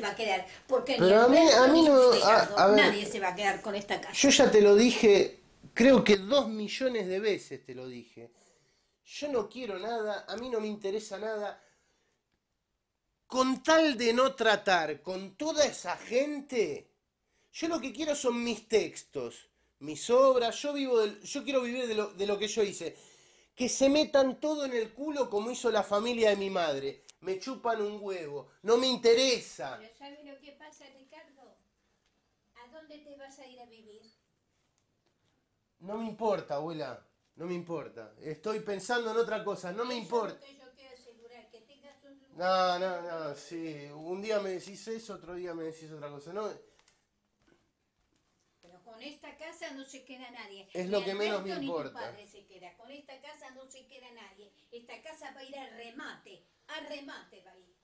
va a quedar, porque Pero ni a mí- a no- Ricardo, a- a ver. nadie se va a quedar con esta casa. Yo ya te lo dije, creo que dos millones de veces te lo dije. Yo no quiero nada, a mí no me interesa nada. Con tal de no tratar con toda esa gente, yo lo que quiero son mis textos, mis obras, yo vivo del- yo quiero vivir de lo, de lo que yo hice. Que se metan todo en el culo como hizo la familia de mi madre. Me chupan un huevo, no me interesa. Pero ¿sabes lo que pasa, Ricardo? ¿A dónde te vas a ir a vivir? No me importa, abuela. No me importa. Estoy pensando en otra cosa. No me Eso importa. No, no, no, sí. Un día me decís eso, otro día me decís otra cosa. No, Pero con esta casa no se queda nadie. Es Ni lo que menos me importa. padre Con esta casa no se queda nadie. Esta casa va a ir al remate. Al remate va a ir.